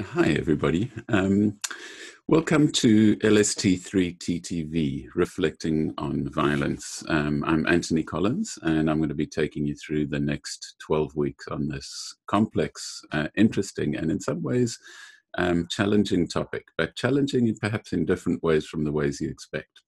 Hi, everybody. Um, welcome to LST3TTV, Reflecting on Violence. Um, I'm Anthony Collins, and I'm going to be taking you through the next 12 weeks on this complex, uh, interesting, and in some ways um, challenging topic, but challenging perhaps in different ways from the ways you expect.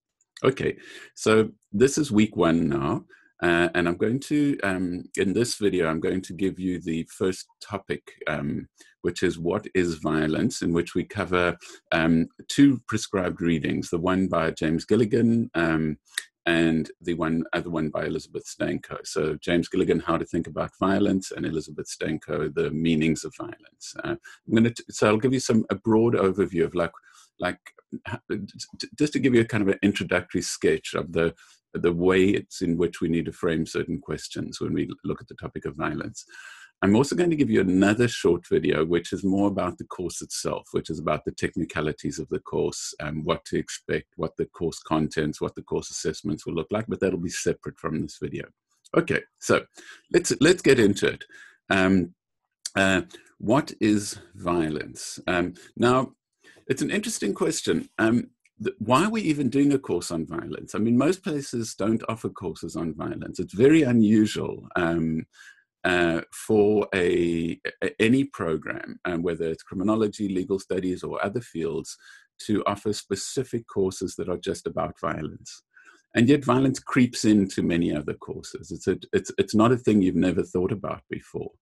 Okay, so this is week one now. Uh, and I'm going to, um, in this video, I'm going to give you the first topic, um, which is what is violence, in which we cover um, two prescribed readings, the one by James Gilligan um, and the one other one by Elizabeth Stanko. So James Gilligan, How to Think About Violence, and Elizabeth Stanko, The Meanings of Violence. Uh, I'm going to, so I'll give you some a broad overview of like, like just to give you a kind of an introductory sketch of the the way it's in which we need to frame certain questions when we look at the topic of violence. I'm also going to give you another short video, which is more about the course itself, which is about the technicalities of the course and what to expect, what the course contents, what the course assessments will look like, but that'll be separate from this video. Okay, so let's let's get into it. Um, uh, what is violence? Um, now, it's an interesting question. Um, why are we even doing a course on violence? I mean, most places don't offer courses on violence. It's very unusual um, uh, for a, a, any program, um, whether it's criminology, legal studies, or other fields, to offer specific courses that are just about violence. And yet, violence creeps into many other courses. It's a, it's it's not a thing you've never thought about before.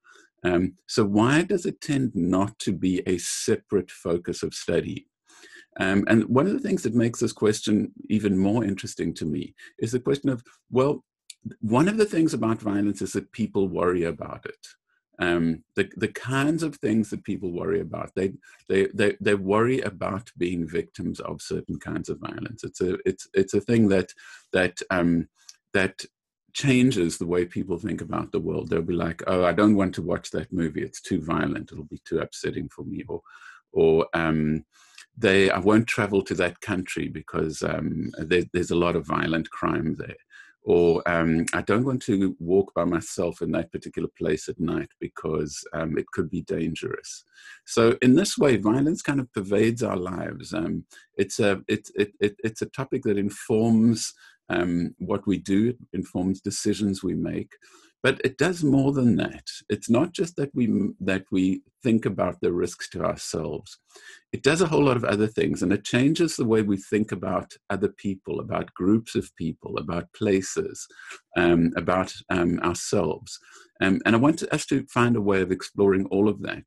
Um, so why does it tend not to be a separate focus of study? Um, and one of the things that makes this question even more interesting to me is the question of, well, one of the things about violence is that people worry about it. Um, the, the kinds of things that people worry about, they, they, they, they worry about being victims of certain kinds of violence. It's a, it's, it's a thing that, that, um, that changes the way people think about the world. They'll be like, oh, I don't want to watch that movie. It's too violent. It'll be too upsetting for me. Or, or um, they I won't travel to that country because um, there, there's a lot of violent crime there. Or um, I don't want to walk by myself in that particular place at night because um, it could be dangerous. So in this way, violence kind of pervades our lives. Um, it's a it, it, it, it's a topic that informs um, what we do, it informs decisions we make. But it does more than that. It's not just that we that we think about the risks to ourselves. It does a whole lot of other things, and it changes the way we think about other people, about groups of people, about places, um, about um, ourselves. Um, and I want us to find a way of exploring all of that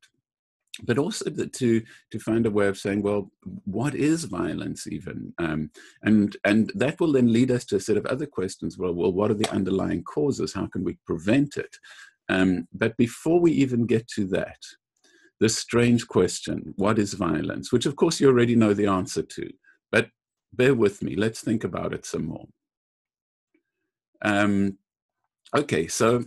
but also to to find a way of saying, well, what is violence even, um, and and that will then lead us to a set of other questions. Well, well, what are the underlying causes? How can we prevent it? Um, but before we even get to that, this strange question, what is violence? Which of course you already know the answer to, but bear with me. Let's think about it some more. Um, okay, so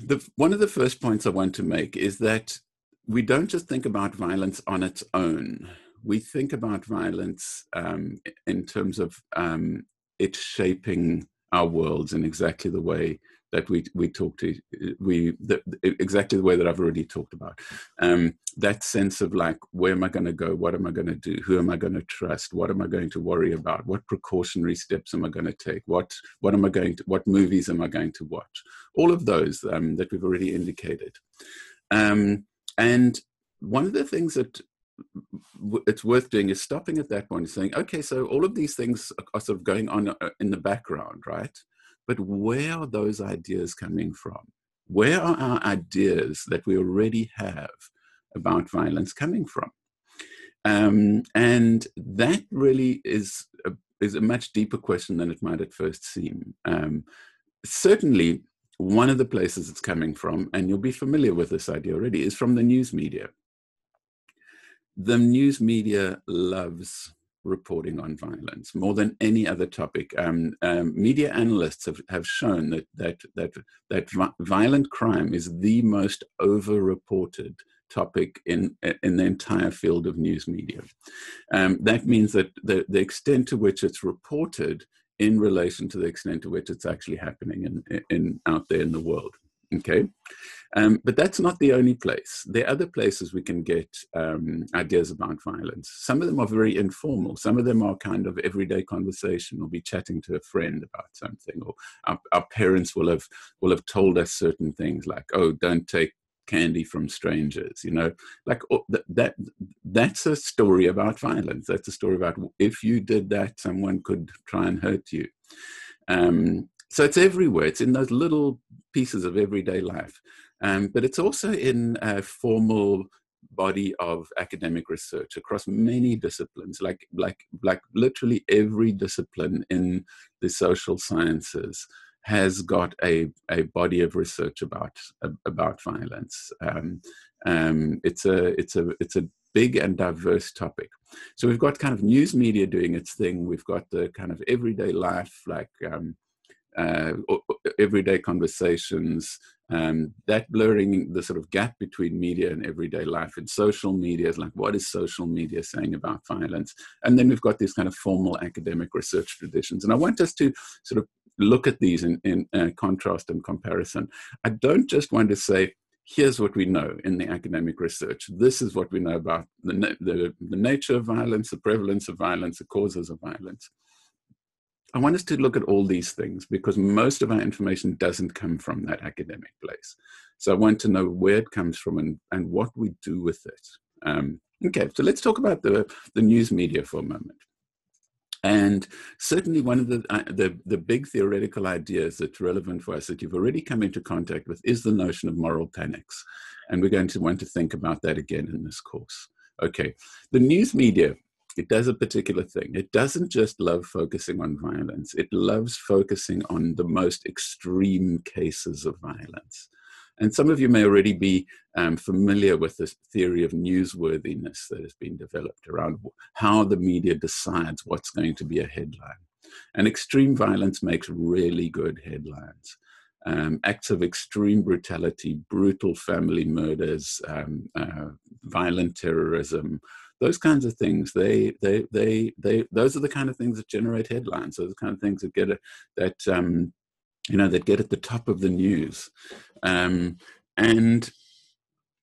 the, one of the first points I want to make is that we don't just think about violence on its own. We think about violence um, in terms of um, it shaping our worlds in exactly the way that we we talk to we the, exactly the way that I've already talked about. Um, that sense of like, where am I going to go? What am I going to do? Who am I going to trust? What am I going to worry about? What precautionary steps am I going to take? What what am I going to? What movies am I going to watch? All of those um, that we've already indicated. Um, and one of the things that it's worth doing is stopping at that point and saying, okay, so all of these things are sort of going on uh, in the background, right? But where are those ideas coming from? Where are our ideas that we already have about violence coming from? Um, and that really is a, is a much deeper question than it might at first seem. Um, certainly, one of the places it's coming from, and you'll be familiar with this idea already, is from the news media. The news media loves reporting on violence more than any other topic. Um, um, media analysts have, have shown that that that that violent crime is the most over-reported topic in in the entire field of news media. Um, that means that the, the extent to which it's reported in relation to the extent to which it's actually happening in, in out there in the world. Okay. Um, but that's not the only place. There are other places we can get um, ideas about violence. Some of them are very informal. Some of them are kind of everyday conversation. We'll be chatting to a friend about something, or our, our parents will have will have told us certain things like, "Oh, don't take candy from strangers." You know, like oh, that, that that's a story about violence. That's a story about if you did that, someone could try and hurt you. Um, so it's everywhere. It's in those little pieces of everyday life. Um, but it's also in a formal body of academic research across many disciplines, like, like, like literally every discipline in the social sciences has got a, a body of research about, about violence. Um, um, it's, a, it's, a, it's a big and diverse topic. So we've got kind of news media doing its thing. We've got the kind of everyday life, like um, uh, everyday conversations, um, that blurring the sort of gap between media and everyday life and social media is like what is social media saying about violence? And then we've got these kind of formal academic research traditions. And i want us to sort of look at these in, in uh, contrast and comparison. I don't just want to say here's what we know in the academic research. This is what we know about the, the, the nature of violence the prevalence of violence the causes of violence I want us to look at all these things because most of our information doesn't come from that academic place. So I want to know where it comes from and, and what we do with it. Um, okay, so let's talk about the, the news media for a moment. And certainly one of the, uh, the, the big theoretical ideas that's relevant for us that you've already come into contact with is the notion of moral panics. And we're going to want to think about that again in this course. Okay, the news media it does a particular thing. It doesn't just love focusing on violence, it loves focusing on the most extreme cases of violence. And some of you may already be um, familiar with this theory of newsworthiness that has been developed around how the media decides what's going to be a headline. And extreme violence makes really good headlines. Um, acts of extreme brutality, brutal family murders, um, uh, violent terrorism, those kinds of things they they they they those are the kind of things that generate headlines. Those are the kind of things that get a, that um, you know that get at the top of the news. Um, and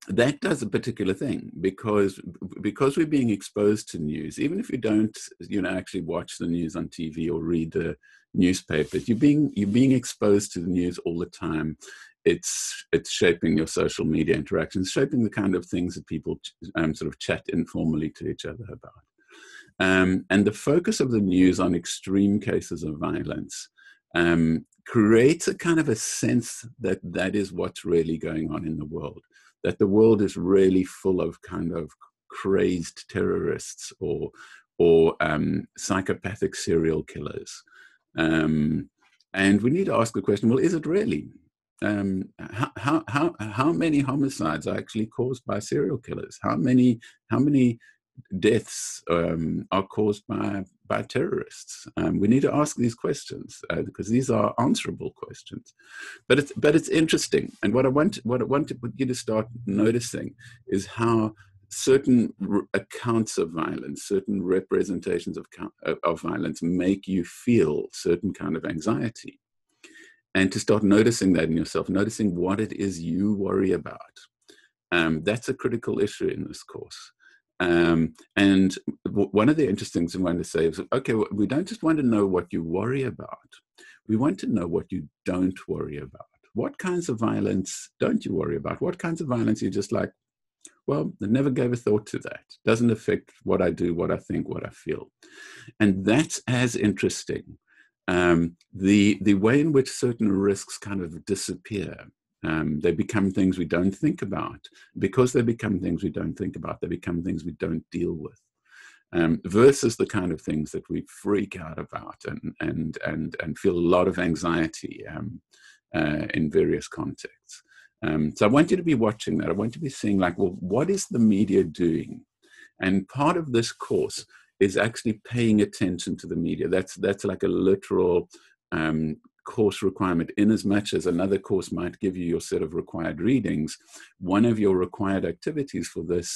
that does a particular thing because because we're being exposed to news even if you don't you know actually watch the news on tv or read the newspapers you're being you're being exposed to the news all the time it's it's shaping your social media interactions, shaping the kind of things that people um, sort of chat informally to each other about. Um, and the focus of the news on extreme cases of violence um, creates a kind of a sense that that is what's really going on in the world, that the world is really full of kind of crazed terrorists or or um, psychopathic serial killers. Um, and we need to ask the question: Well, is it really? Um, how, how, how many homicides are actually caused by serial killers? How many, how many deaths um, are caused by, by terrorists? Um, we need to ask these questions uh, because these are answerable questions. But it's, but it's interesting. And what I, want, what I want you to start noticing is how certain accounts of violence, certain representations of, of violence make you feel certain kind of anxiety and to start noticing that in yourself, noticing what it is you worry about. Um, that's a critical issue in this course. Um, and one of the interesting things I want to say is, okay, we don't just want to know what you worry about. We want to know what you don't worry about. What kinds of violence don't you worry about? What kinds of violence you just like, well, I never gave a thought to that. Doesn't affect what I do, what I think, what I feel. And that's as interesting um, the the way in which certain risks kind of disappear. Um, they become things we don't think about. Because they become things we don't think about, they become things we don't deal with. Um, versus the kind of things that we freak out about and and and and feel a lot of anxiety um, uh, in various contexts. Um, so I want you to be watching that. I want you to be seeing like, well, what is the media doing? And part of this course is actually paying attention to the media. That's that's like a literal um, course requirement. In as much as another course might give you your set of required readings, one of your required activities for this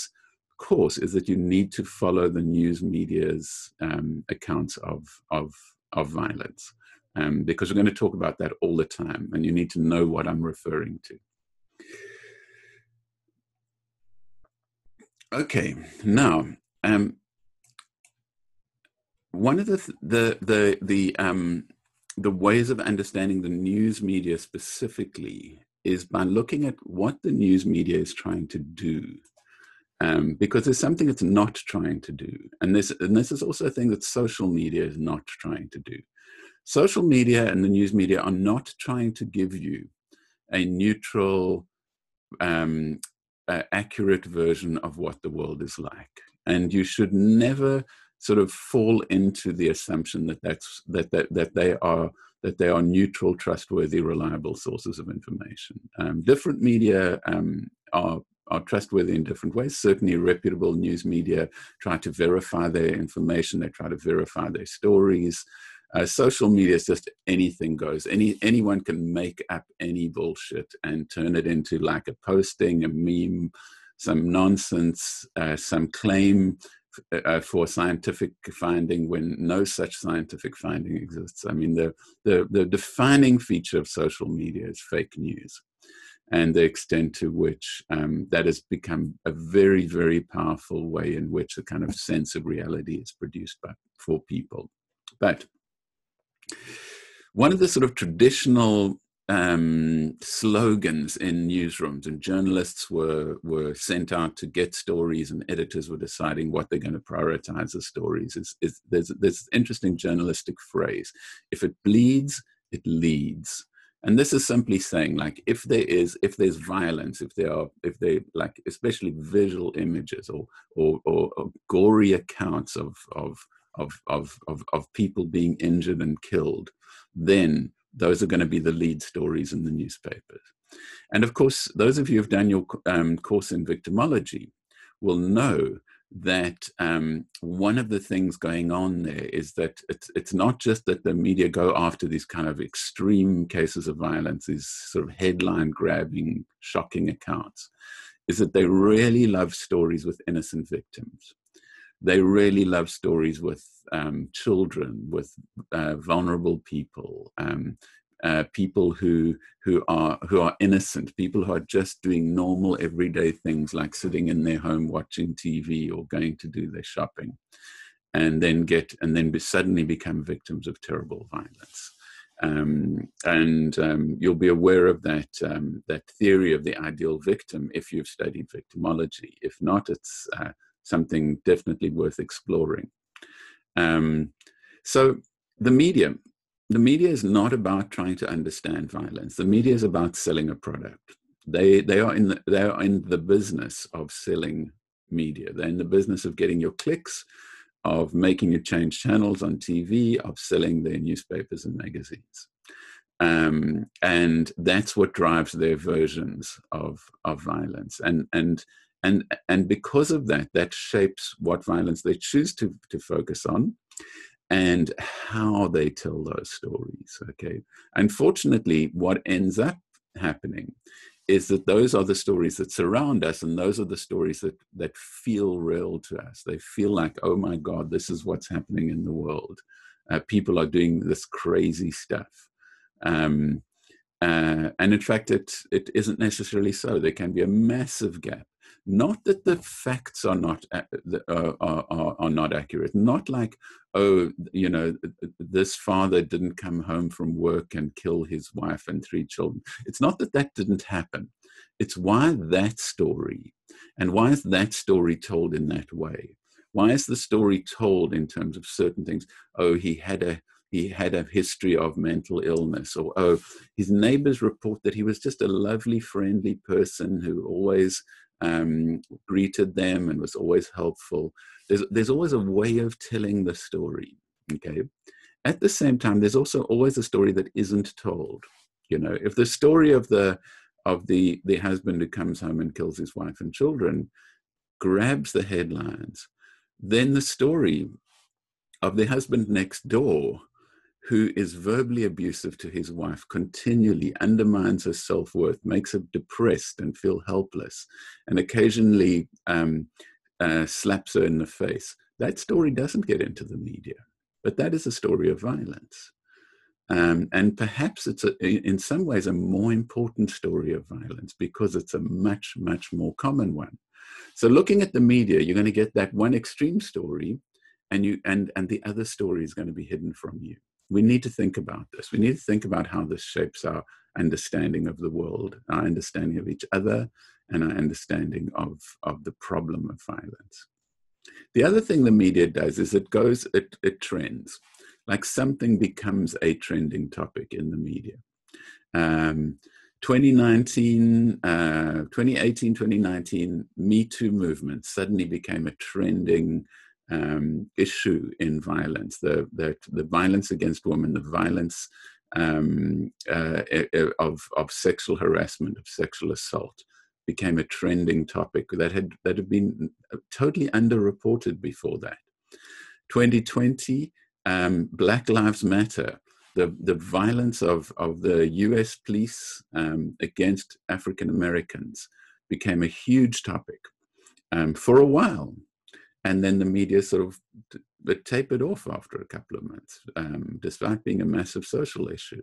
course is that you need to follow the news media's um, accounts of of of violence. um, because we're going to talk about that all the time, and you need to know what I'm referring to. Okay, now um, one of the the the the um, the ways of understanding the news media specifically is by looking at what the news media is trying to do. Um, because there's something it's not trying to do. And this, and this is also a thing that social media is not trying to do. Social media and the news media are not trying to give you a neutral, um, uh, accurate version of what the world is like. And you should never sort of fall into the assumption that that's that that, that they are that they are neutral, trustworthy, reliable sources of information. Um, different media um, are are trustworthy in different ways. Certainly, reputable news media try to verify their information. They try to verify their stories. Uh, social media is just anything goes. Any anyone can make up any bullshit and turn it into like a posting, a meme, some nonsense, uh, some claim uh, uh, for scientific finding when no such scientific finding exists. I mean, the, the, the defining feature of social media is fake news and the extent to which um, that has become a very, very powerful way in which a kind of sense of reality is produced by, for people. But one of the sort of traditional um, slogans in newsrooms, and journalists were were sent out to get stories, and editors were deciding what they're going to prioritize as stories. Is, is there's this interesting journalistic phrase: "If it bleeds, it leads." And this is simply saying, like, if there is, if there's violence, if there are, if they like, especially visual images or or, or, or gory accounts of of of, of, of, of people being injured and killed, then those are going to be the lead stories in the newspapers. And of course, those of you who've done your um, course in victimology will know that um, one of the things going on there is that it's, it's not just that the media go after these kind of extreme cases of violence, these sort of headline grabbing, shocking accounts, is that they really love stories with innocent victims they really love stories with um, children, with uh, vulnerable people, um, uh, people who who are who are innocent, people who are just doing normal everyday things like sitting in their home watching TV or going to do their shopping, and then get and then be, suddenly become victims of terrible violence. Um, and um, you'll be aware of that um, that theory of the ideal victim if you've studied victimology. If not, it's uh, something definitely worth exploring. Um, so the media, the media is not about trying to understand violence. The media is about selling a product. They they are in the, they are in the business of selling media. They're in the business of getting your clicks, of making you change channels on TV, of selling their newspapers and magazines. Um, and that's what drives their versions of of violence. And and and and because of that that shapes what violence they choose to to focus on and how they tell those stories okay? Unfortunately what ends up happening is that those are the stories that surround us and those are the stories that that feel real to us. They feel like oh my god this is what's happening in the world. Uh, people are doing this crazy stuff. Um, uh, and in fact it it isn't necessarily so. There can be a massive gap not that the facts are not uh, are, are, are not accurate. Not like oh you know this father didn't come home from work and kill his wife and three children. It's not that that didn't happen. It's why that story and why is that story told in that way? Why is the story told in terms of certain things? Oh he had a he had a history of mental illness or oh his neighbors report that he was just a lovely friendly person who always um, greeted them and was always helpful. There's, there's always a way of telling the story, okay? At the same time, there's also always a story that isn't told. You know, if the story of the of the the husband who comes home and kills his wife and children grabs the headlines, then the story of the husband next door who is verbally abusive to his wife continually undermines her self worth, makes her depressed and feel helpless, and occasionally um, uh, slaps her in the face. That story doesn't get into the media, but that is a story of violence. Um, and perhaps it's a, in some ways a more important story of violence because it's a much, much more common one. So looking at the media, you're going to get that one extreme story and you and and the other story is going to be hidden from you. We need to think about this. We need to think about how this shapes our understanding of the world, our understanding of each other, and our understanding of, of the problem of violence. The other thing the media does is it goes, it, it trends like something becomes a trending topic in the media. Um, 2019, uh, 2018, 2019, Me Too movement suddenly became a trending um, issue in violence. The, the, the violence against women, the violence um, uh, of, of sexual harassment, of sexual assault, became a trending topic that had that had been totally underreported before that. 2020, um, Black Lives Matter, the, the violence of, of the US police um, against African Americans became a huge topic um, for a while. And then the media sort of it tapered off after a couple of months, um, despite being a massive social issue.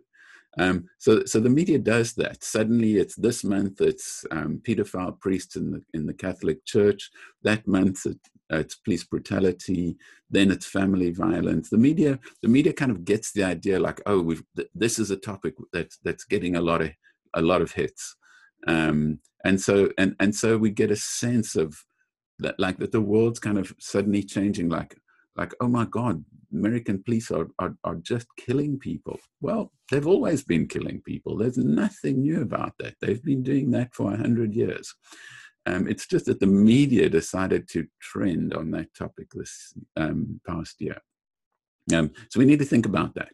Um, so, so the media does that. Suddenly, it's this month it's um, pedophile priests in the in the Catholic Church. That month it, uh, it's police brutality. Then it's family violence. The media, the media kind of gets the idea like, oh, th- this is a topic that's that's getting a lot of a lot of hits, um, and so and and so we get a sense of that, like that the world's kind of suddenly changing. Like, like oh my god american police are, are, are just killing people. Well they've always been killing people. There's nothing new about that. They've been doing that for 100 years. Um, it's just that the media decided to trend on that topic this um, past year. Um, so we need to think about that.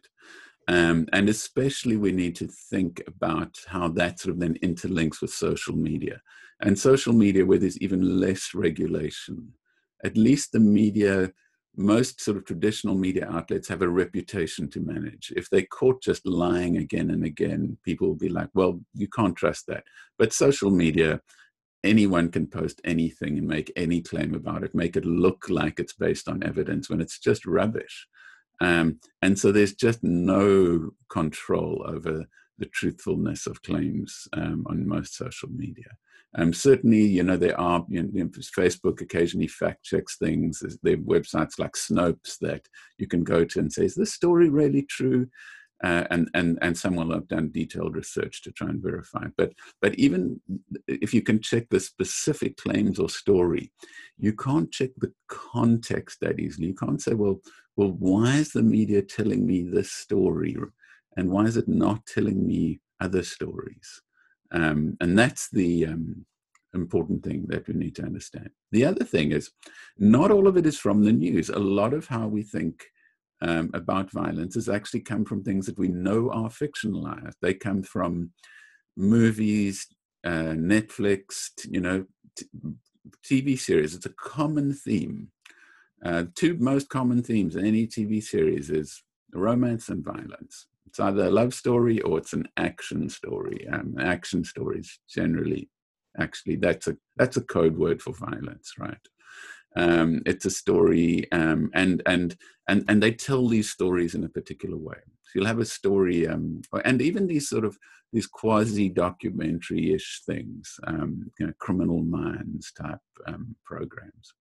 Um, and especially we need to think about how that sort of then interlinks with social media and social media where there's even less regulation at least the media most sort of traditional media outlets have a reputation to manage. If they're caught just lying again and again, people will be like, well, you can't trust that. But social media, anyone can post anything and make any claim about it, make it look like it's based on evidence when it's just rubbish. Um, and so there's just no control over the truthfulness of claims um, on most social media. Um, certainly, you know, there are, you know, Facebook occasionally fact checks things. There are websites like Snopes that you can go to and say, is this story really true? Uh, and and and someone will have done detailed research to try and verify. But but even if you can check the specific claims or story, you can't check the context that easily. You can't say, well, well, why is the media telling me this story, and why is it not telling me other stories? Um, and that's the um, important thing that we need to understand. The other thing is, not all of it is from the news. A lot of how we think um, about violence has actually come from things that we know are fictionalized. They come from movies, uh, Netflix, you know, t- TV series. It's a common theme. Uh, two most common themes in any TV series is romance and violence. It's either a love story or it's an action story. Um, action stories generally, actually, that's a that's a code word for violence, right? Um, it's a story, um, and and and and they tell these stories in a particular way. So you'll have a story, um, and even these sort of these quasi documentary-ish things, um, you know, Criminal Minds type um, programs.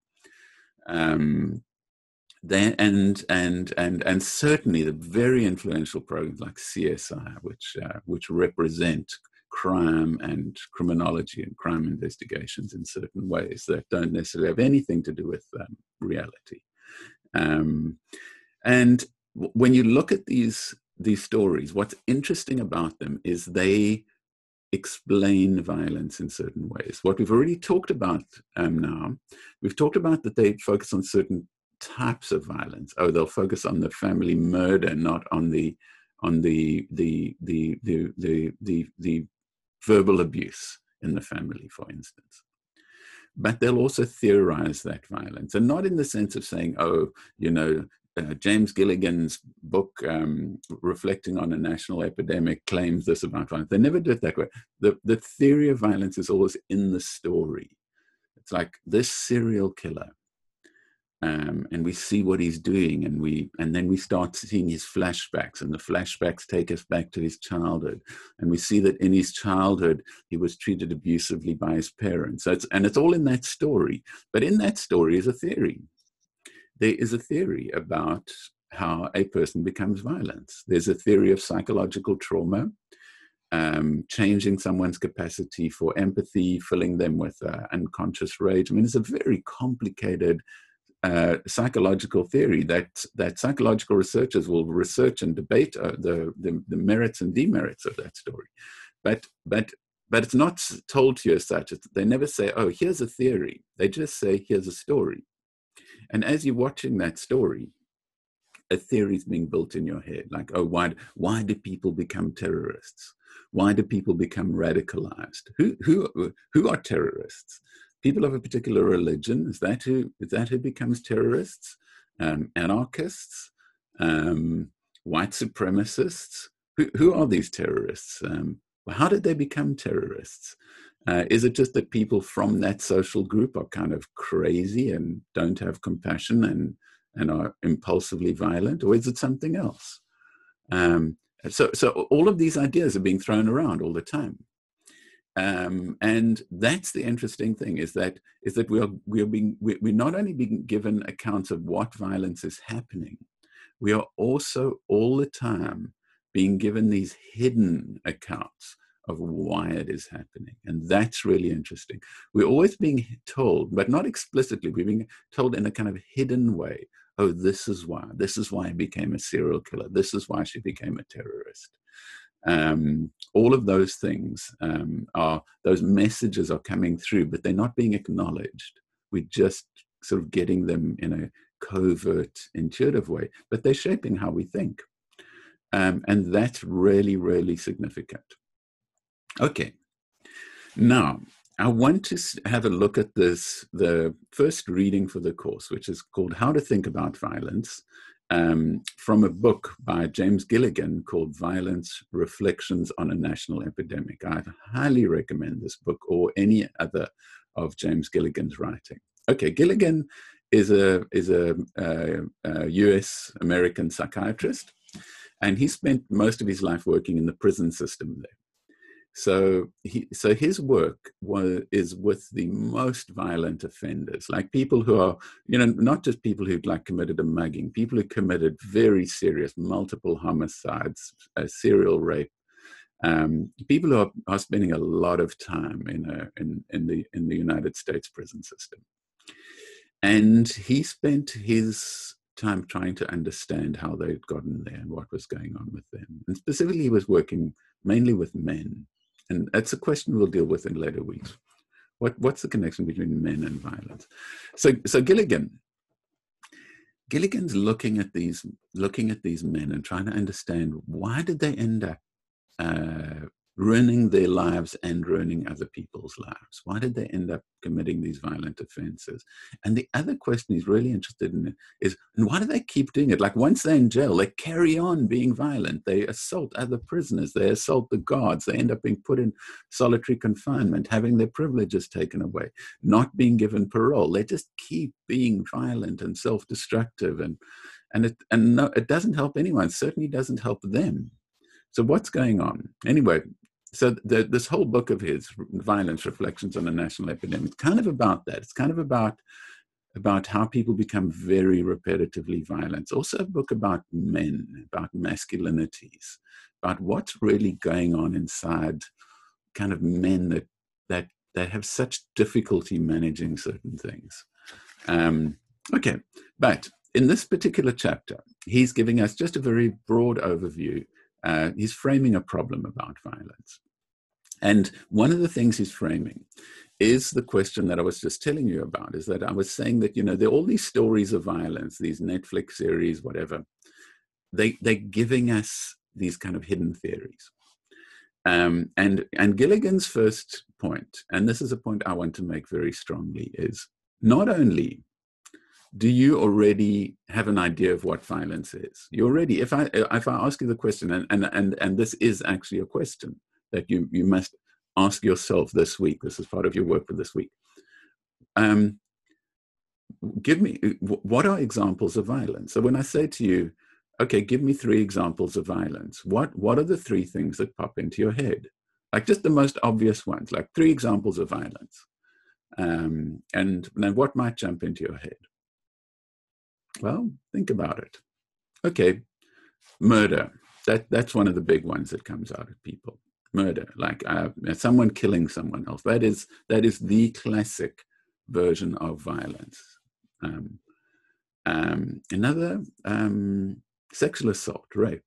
Then and and and and certainly the very influential programs like CSI, which uh, which represent crime and criminology and crime investigations in certain ways that don't necessarily have anything to do with um, reality. Um, and when you look at these these stories, what's interesting about them is they explain violence in certain ways. What we've already talked about um, now, we've talked about that they focus on certain types of violence. Oh, they'll focus on the family murder, not on the on the the the the the the, the verbal abuse in the family, for instance. But they'll also theorize that violence, and not in the sense of saying, "Oh, you know, uh, James Gilligan's book, um, reflecting on a national epidemic, claims this about violence. They never do it that way. The, the theory of violence is always in the story. It's like this serial killer um, and we see what he's doing and we and then we start seeing his flashbacks and the flashbacks take us back to his childhood. And we see that in his childhood he was treated abusively by his parents. So it's, and it's all in that story. But in that story is a theory. There is a theory about how a person becomes violent. There's a theory of psychological trauma um, changing someone's capacity for empathy, filling them with uh, unconscious rage. I mean, it's a very complicated uh, psychological theory that that psychological researchers will research and debate uh, the, the, the merits and demerits of that story, but but but it's not told to you as such. It's, they never say, "Oh, here's a theory." They just say, "Here's a story," and as you're watching that story, a theory is being built in your head, like, "Oh, why why do people become terrorists?" Why do people become radicalized? Who, who, who are terrorists? People of a particular religion. Is that who, is that who becomes terrorists? Um, anarchists? Um, white supremacists? Who, who are these terrorists? Um, how did they become terrorists? Uh, is it just that people from that social group are kind of crazy and don't have compassion and, and are impulsively violent, or is it something else? Um, so, so all of these ideas are being thrown around all the time. Um, and that's the interesting thing is that is that we are we are being we, we're not only being given accounts of what violence is happening, we are also all the time being given these hidden accounts of why it is happening. And that's really interesting. We're always being told, but not explicitly, we're being told in a kind of hidden way oh, this is why. This is why I became a serial killer. This is why she became a terrorist. Um, all of those things um, are, those messages are coming through, but they're not being acknowledged. We're just sort of getting them in a covert, intuitive way, but they're shaping how we think. Um, and that's really, really significant. Okay, now I want to have a look at this, the first reading for the course, which is called How to Think About Violence um, from a book by James Gilligan called Violence Reflections on a National Epidemic. I highly recommend this book or any other of James Gilligan's writing. Okay, Gilligan is a, is a, a, a US American psychiatrist, and he spent most of his life working in the prison system there. So he, so his work was, is with the most violent offenders, like people who are, you know, not just people who'd like committed a mugging, people who committed very serious multiple homicides, serial rape, um, people who are, are, spending a lot of time in a in in the in the United States prison system. And he spent his time trying to understand how they'd gotten there and what was going on with them. And specifically, he was working mainly with men and that's a question we'll deal with in later weeks. What, what's the connection between men and violence? So, so Gilligan, Gilligan's looking at these, looking at these men and trying to understand why did they end up uh, ruining their lives and ruining other people's lives? Why did they end up committing these violent offenses? And the other question he's really interested in is, and why do they keep doing it? Like once they're in jail, they carry on being violent. They assault other prisoners. They assault the guards. They end up being put in solitary confinement, having their privileges taken away, not being given parole. They just keep being violent and self-destructive and and it and no, it doesn't help anyone. It certainly doesn't help them. So what's going on? Anyway, so the, this whole book of his, Violence Reflections on a National Epidemic, kind of about that. It's kind of about about how people become very repetitively violent. It's also a book about men, about masculinities, about what's really going on inside kind of men that that that have such difficulty managing certain things. Um, okay, but in this particular chapter, he's giving us just a very broad overview uh, he's framing a problem about violence. And one of the things he's framing is the question that I was just telling you about, is that I was saying that, you know, there are all these stories of violence, these Netflix series, whatever, they, they're giving us these kind of hidden theories. Um, and, and Gilligan's first point, and this is a point I want to make very strongly, is not only do you already have an idea of what violence is? You already, if I if I ask you the question, and and and, and this is actually a question that you you must ask yourself this week. This is part of your work for this week. Um, give me what are examples of violence? So when I say to you, okay, give me three examples of violence, what what are the three things that pop into your head? Like just the most obvious ones, like three examples of violence. Um, and then what might jump into your head? Well, think about it. Okay, murder. That that's one of the big ones that comes out of people. Murder, like uh, someone killing someone else. That is that is the classic version of violence. Um, um, another um, sexual assault, rape.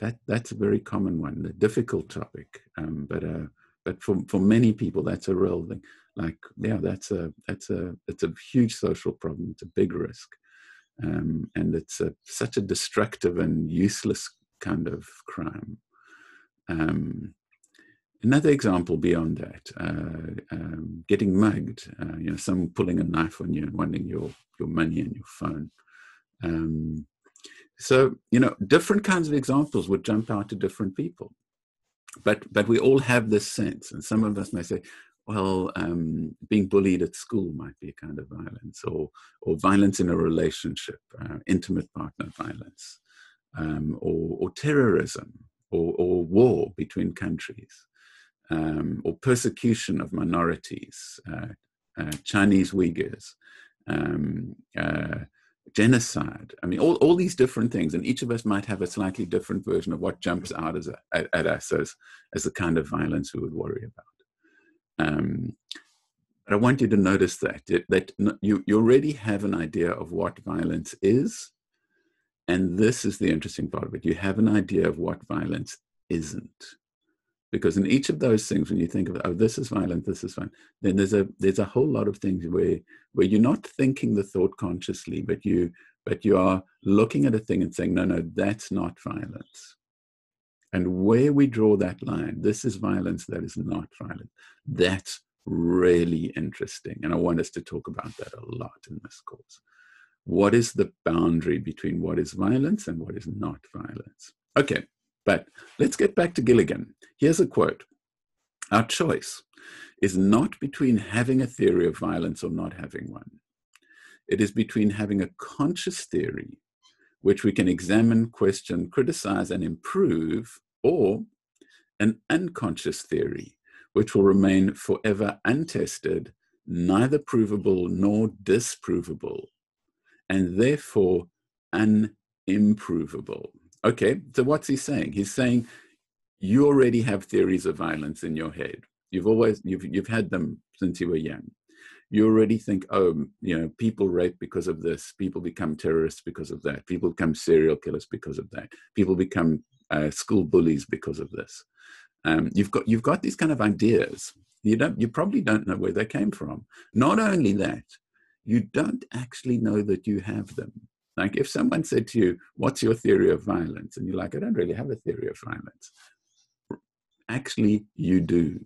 That that's a very common one, a difficult topic. Um, but uh, but for for many people, that's a real thing. Like yeah, that's a that's a it's a huge social problem. It's a big risk, um, and it's a, such a destructive and useless kind of crime. Um, Another example beyond that, uh, um, getting mugged, uh, you know, someone pulling a knife on you and wanting your, your money and your phone. Um, so, you know, different kinds of examples would jump out to different people. But, but we all have this sense, and some of us may say, well, um, being bullied at school might be a kind of violence, or, or violence in a relationship, uh, intimate partner violence, um, or, or terrorism, or, or war between countries um, or persecution of minorities, uh, uh, Chinese Uyghurs, um, uh, genocide. I mean, all, all these different things, and each of us might have a slightly different version of what jumps out as a, at, at, us as, as the kind of violence we would worry about. Um, but I want you to notice that, that you, you already have an idea of what violence is. And this is the interesting part of it. You have an idea of what violence isn't because in each of those things when you think of oh this is violent this is fine then there's a there's a whole lot of things where where you're not thinking the thought consciously but you but you are looking at a thing and saying no no that's not violence and where we draw that line this is violence that is not violence. that's really interesting and i want us to talk about that a lot in this course what is the boundary between what is violence and what is not violence okay but let's get back to Gilligan. Here's a quote Our choice is not between having a theory of violence or not having one. It is between having a conscious theory, which we can examine, question, criticize, and improve, or an unconscious theory, which will remain forever untested, neither provable nor disprovable, and therefore unimprovable. Okay, so what's he saying? He's saying you already have theories of violence in your head. You've always you've you've had them since you were young. You already think, oh, you know, people rape because of this. People become terrorists because of that. People become serial killers because of that. People become uh, school bullies because of this. Um, you've got you've got these kind of ideas. You don't you probably don't know where they came from. Not only that, you don't actually know that you have them. Like if someone said to you, What's your theory of violence? And you're like, I don't really have a theory of violence. Actually, you do.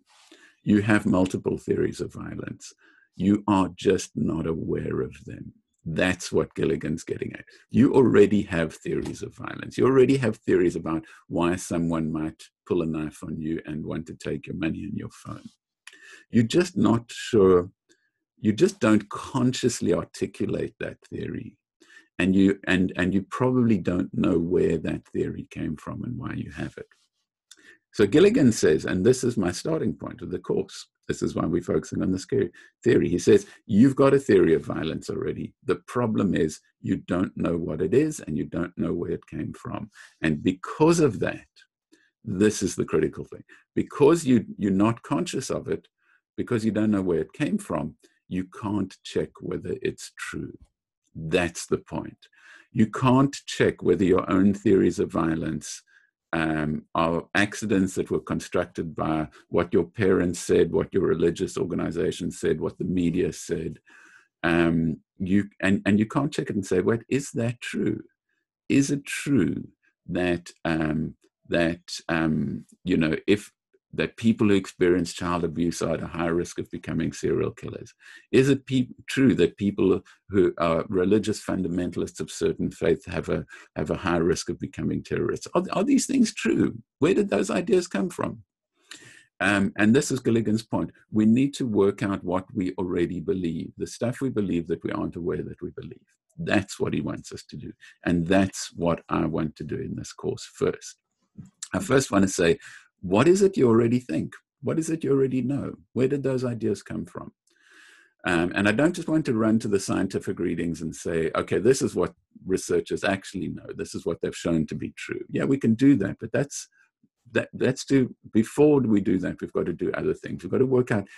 You have multiple theories of violence. You are just not aware of them. That's what Gilligan's getting at. You already have theories of violence. You already have theories about why someone might pull a knife on you and want to take your money and your phone. You're just not sure. You just don't consciously articulate that theory and you and and you probably don't know where that theory came from and why you have it so gilligan says and this is my starting point of the course this is why we're focusing on this theory. He says you've got a theory of violence already. The problem is you don't know what it is and you don't know where it came from. And because of that this is the critical thing. Because you you're not conscious of it because you don't know where it came from you can't check whether it's true. That's the point. You can't check whether your own theories of violence um, are accidents that were constructed by what your parents said, what your religious organization said, what the media said. Um, you and, and you can't check it and say, "Wait, is that true? Is it true that um, that um, you know if that people who experience child abuse are at a high risk of becoming serial killers? Is it pe- true that people who are religious fundamentalists of certain faith have a have a high risk of becoming terrorists? Are, are these things true? Where did those ideas come from? um, and this is Gilligan's point. We need to work out what we already believe, the stuff we believe that we aren't aware that we believe. That's what he wants us to do. And that's what I want to do in this course first. I first want to say, what is it you already think? What is it you already know? Where did those ideas come from? Um, and I don't just want to run to the scientific readings and say, okay, this is what researchers actually know. This is what they've shown to be true. Yeah, we can do that, but that's that. Let's do before we do that. We've got to do other things. We've got to work out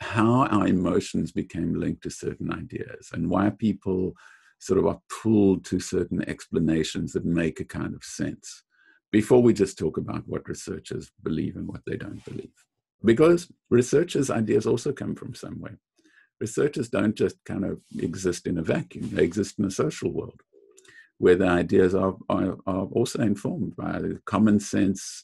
how our emotions became linked to certain ideas and why people sort of are pulled to certain explanations that make a kind of sense before we just talk about what researchers believe and what they don't believe. Because researchers' ideas also come from somewhere researchers don't just kind of exist in a vacuum, they exist in a social world where the ideas are, are, are also informed by common sense,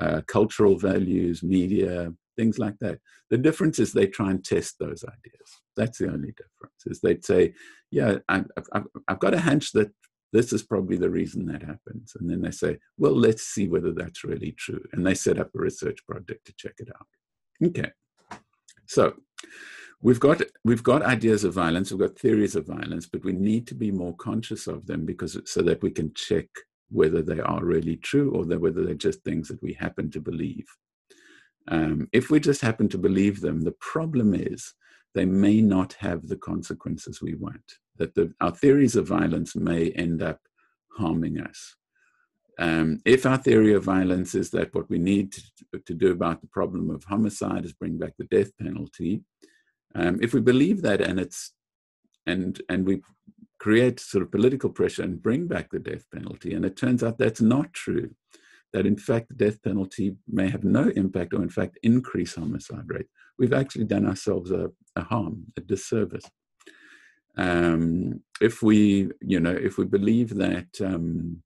uh, cultural values, media, things like that. The difference is they try and test those ideas. That's the only difference. Is they'd say, "Yeah, I, I've got a hunch that this is probably the reason that happens," and then they say, "Well, let's see whether that's really true," and they set up a research project to check it out. Okay, so we've got we've got ideas of violence. We've got theories of violence but we need to be more conscious of them because so that we can check whether they are really true or whether they're just things that we happen to believe. Um, if we just happen to believe them the problem is they may not have the consequences we want that the, our theories of violence may end up harming us. Um, if our theory of violence is that what we need to, to do about the problem of homicide is bring back the death penalty, um, if we believe that and it's and and we create sort of political pressure and bring back the death penalty, and it turns out that's not true, that in fact the death penalty may have no impact or in fact increase homicide rate, we've actually done ourselves a, a harm, a disservice. Um, if we, you know, if we believe that um,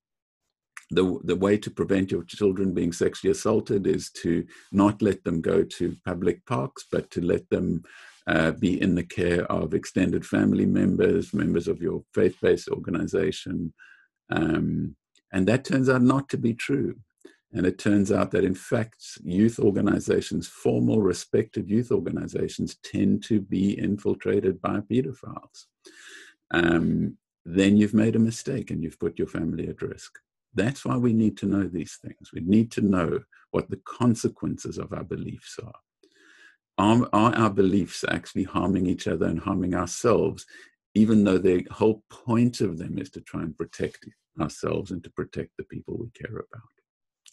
the, the way to prevent your children being sexually assaulted is to not let them go to public parks, but to let them uh, be in the care of extended family members, members of your faith based organization. Um, and that turns out not to be true. And it turns out that, in fact, youth organizations, formal, respected youth organizations, tend to be infiltrated by pedophiles. Um, then you've made a mistake and you've put your family at risk. That's why we need to know these things. We need to know what the consequences of our beliefs are are, are our beliefs actually harming each other and harming ourselves, even though the whole point of them is to try and protect ourselves and to protect the people we care about?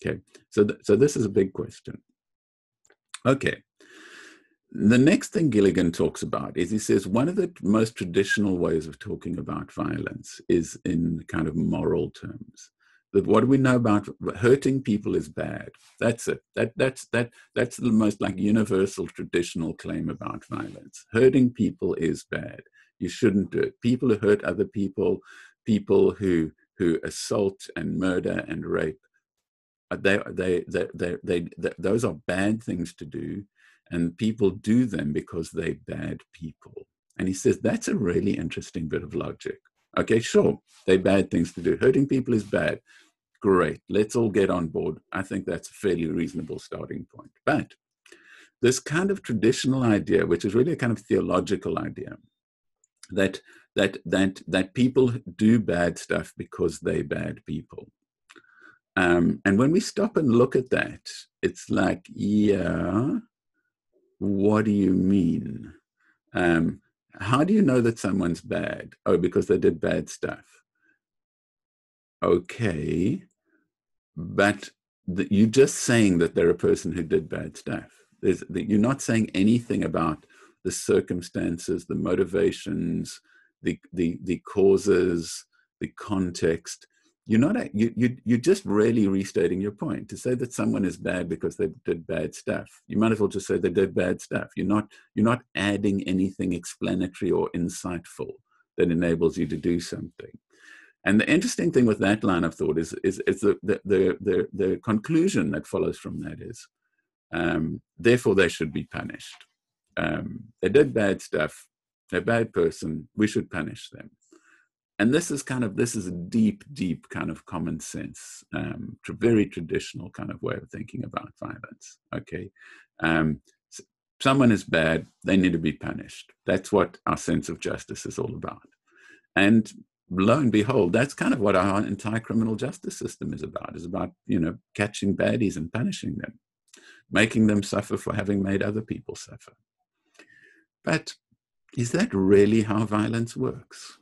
Okay, so, th- so this is a big question. Okay, the next thing Gilligan talks about is he says one of the most traditional ways of talking about violence is in kind of moral terms. That what we know about hurting people is bad. That's it. That that's that that's the most like universal traditional claim about violence. Hurting people is bad. You shouldn't do it. People who hurt other people people who who assault and murder and rape Uh, they they they, they, they, they those are bad things to do and people do them because they're bad people and he says that's a really interesting bit of logic Okay, sure, they're bad things to do. Hurting people is bad. Great, let's all get on board. I think that's a fairly reasonable starting point. But this kind of traditional idea, which is really a kind of theological idea, that that that that people do bad stuff because they're bad people. Um, and when we stop and look at that, it's like, yeah, what do you mean? Um, how do you know that someone's bad? Oh, because they did bad stuff. Okay, but you're just saying that they're a person who did bad stuff. There's, the, you're not saying anything about the circumstances, the motivations, the the, the causes, the context. You're not you, you you're just really restating your point. To say that someone is bad because they did bad stuff, you might as well just say they did bad stuff. You're not you're not adding anything explanatory or insightful that enables you to do something. And the interesting thing with that line of thought is, is, is the, the, the, the, the conclusion that follows from that is, um, therefore they should be punished. Um, they did bad stuff, they're a bad person, we should punish them. And this is kind of this is a deep, deep kind of common sense, um, very traditional kind of way of thinking about violence. Okay, um, someone is bad, they need to be punished. That's what our sense of justice is all about. And lo and behold, that's kind of what our entire criminal justice system is about. Is about you know catching baddies and punishing them, making them suffer for having made other people suffer. But is that really how violence works?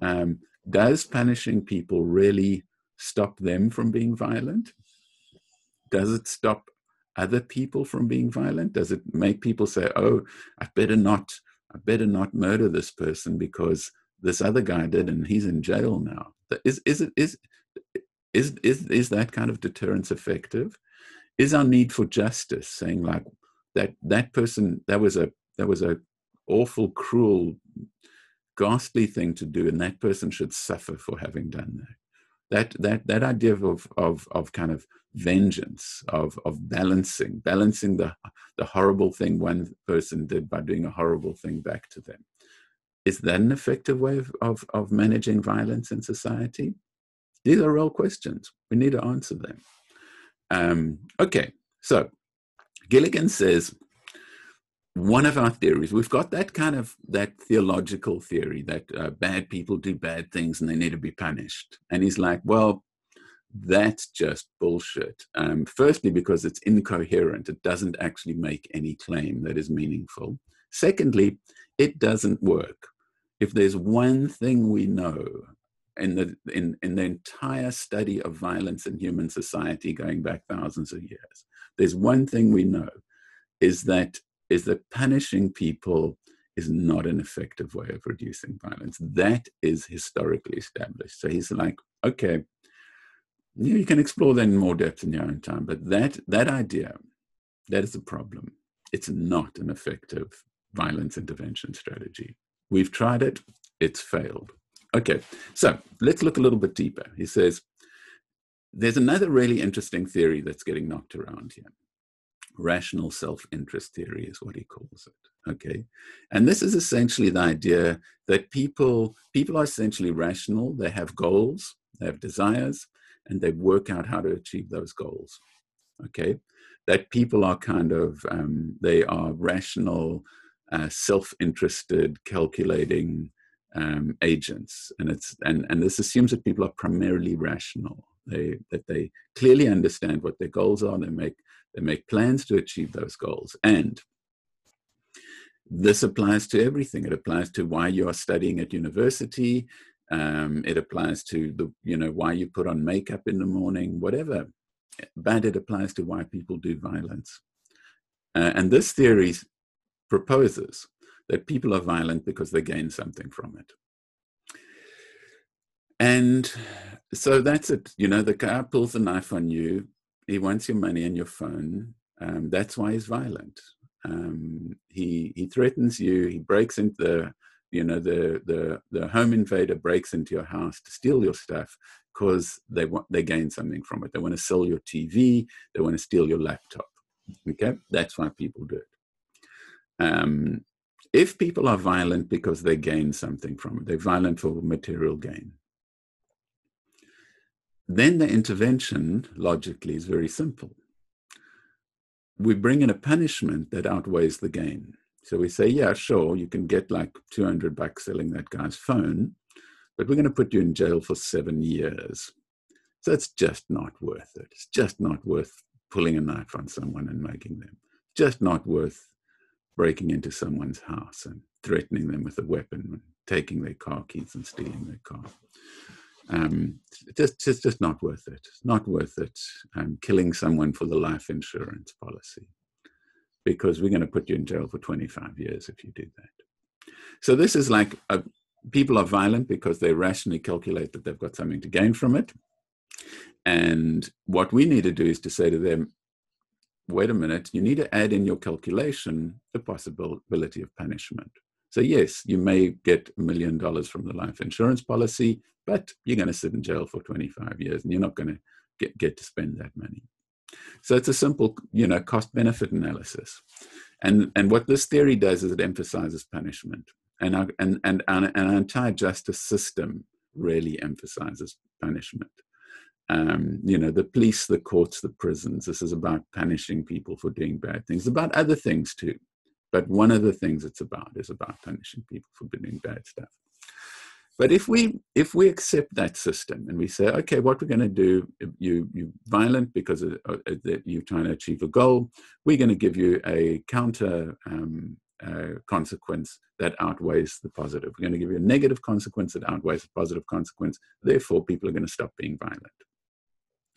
Um, does punishing people really stop them from being violent? Does it stop other people from being violent? Does it make people say, "Oh, I better not, I better not murder this person because this other guy did, and he's in jail now"? Is is it is is is is that kind of deterrence effective? Is our need for justice saying like that that person that was a that was a awful, cruel, ghastly thing to do, and that person should suffer for having done that. That that that idea of of of kind of vengeance, of of balancing, balancing the the horrible thing one person did by doing a horrible thing back to them. Is that an effective way of, of, of managing violence in society? These are real questions. We need to answer them. Um, okay, so Gilligan says one of our theories we've got that kind of that theological theory that uh, bad people do bad things and they need to be punished. And he's like well that's just bullshit. Um, firstly because it's incoherent. It doesn't actually make any claim that is meaningful. Secondly it doesn't work. If there's one thing we know in the in, in the entire study of violence in human society going back thousands of years there's one thing we know is that is that punishing people is not an effective way of reducing violence. That is historically established. So he's like, okay, you can explore that in more depth in your own time, but that that idea, that is a problem. It's not an effective violence intervention strategy. We've tried it, it's failed. Okay, so let's look a little bit deeper. He says, there's another really interesting theory that's getting knocked around here rational self-interest theory is what he calls it okay? And this is essentially the idea that people people are essentially rational. They have goals they have desires and they work out how to achieve those goals okay? That people are kind of um, they are rational uh, self-interested calculating um, agents. And it's and and this assumes that people are primarily rational. They that they clearly understand what their goals are they make they make plans to achieve those goals. And this applies to everything. It applies to why you are studying at university. Um, it applies to the, you know, why you put on makeup in the morning, whatever. But it applies to why people do violence. Uh, and this theory proposes that people are violent because they gain something from it. And so that's it. You know, the guy pulls a knife on you he wants your money and your phone. Um, that's why he's violent. Um, he he threatens you. He breaks into the you know the the the home invader breaks into your house to steal your stuff because they want they gain something from it. They want to sell your TV. They want to steal your laptop. Okay, that's why people do it. Um, if people are violent because they gain something from it, they're violent for material gain then the intervention logically is very simple. We bring in a punishment that outweighs the gain. So we say, yeah, sure, you can get like 200 bucks selling that guy's phone, but we're going to put you in jail for seven years. So it's just not worth it. It's just not worth pulling a knife on someone and making them. Just not worth breaking into someone's house and threatening them with a weapon and taking their car keys and stealing their car um, just, just, just not worth it. Not worth it. Um, killing someone for the life insurance policy, because we're going to put you in jail for 25 years if you do that. So this is like a, people are violent because they rationally calculate that they've got something to gain from it. And what we need to do is to say to them, wait a minute, you need to add in your calculation the possibility of punishment. So yes, you may get a million dollars from the life insurance policy, but you're going to sit in jail for 25 years and you're not going to get, get to spend that money. So it's a simple, you know, cost benefit analysis. And, and what this theory does is it emphasizes punishment. And our, and, and, and our entire justice system really emphasizes punishment. Um, you know, the police, the courts, the prisons. This is about punishing people for doing bad things. About other things too, but one of the things it's about is about punishing people for doing bad stuff. But if we if we accept that system and we say, okay, what we're going to do, you you violent because of, uh, that you're trying to achieve a goal, we're going to give you a counter um, uh, consequence that outweighs the positive. We're going to give you a negative consequence that outweighs the positive consequence. Therefore, people are going to stop being violent.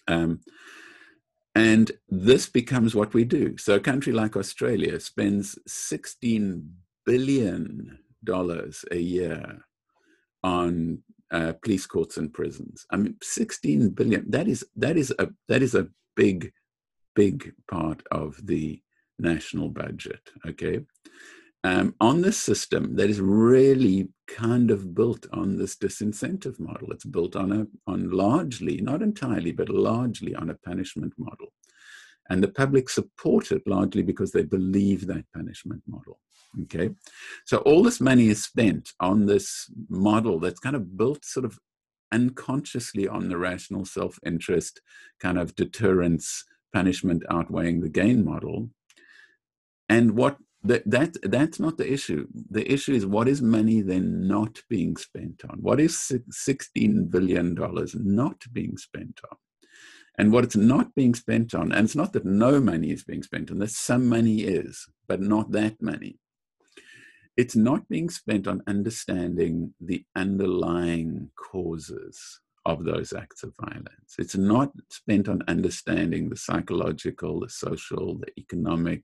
Um, and this becomes what we do. So, a country like Australia spends $16 billion a year on uh, police courts and prisons. I mean, 16 billion. That is that is a that is a big, big part of the national budget. Okay, um, on this system that is really kind of built on this disincentive model. It's built on a on largely, not entirely, but largely on a punishment model. And the public support it largely because they believe that punishment model. Okay. So all this money is spent on this model that's kind of built sort of unconsciously on the rational self interest, kind of deterrence, punishment outweighing the gain model. And what that, that that's not the issue. The issue is what is money then not being spent on? What is $16 billion not being spent on? And what it's not being spent on, and it's not that no money is being spent on, that some money is, but not that money. It's not being spent on understanding the underlying causes of those acts of violence. It's not spent on understanding the psychological, the social, the economic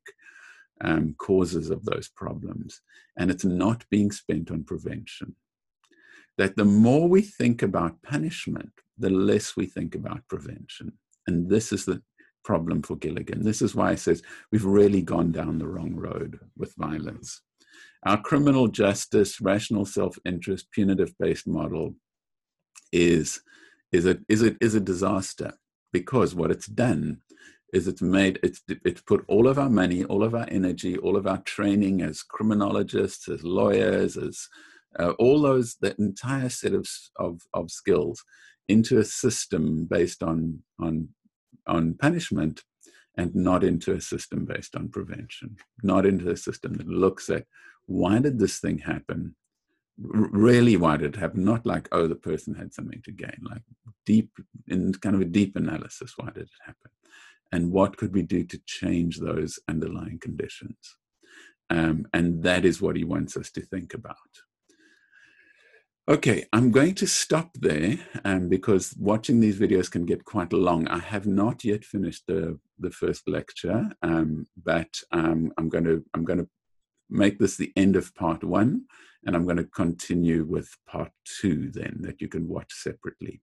um, causes of those problems. And it's not being spent on prevention. That the more we think about punishment, the less we think about prevention. And this is the problem for Gilligan. This is why he says we've really gone down the wrong road with violence. Our criminal justice, rational self interest, punitive based model is, is, a, is, a, is a disaster because what it's done is it's made it's it's put all of our money all of our energy all of our training as criminologists as lawyers as uh, all those that entire set of, of of skills into a system based on on on punishment and not into a system based on prevention, not into a system that looks at why did this thing happen? Really, why did it happen? Not like, oh, the person had something to gain, like deep, in kind of a deep analysis, why did it happen? And what could we do to change those underlying conditions? Um, and that is what he wants us to think about. Okay, I'm going to stop there um, because watching these videos can get quite long. I have not yet finished the, the first lecture, um, but um, I'm going to I'm going to make this the end of part one, and I'm going to continue with part two then that you can watch separately.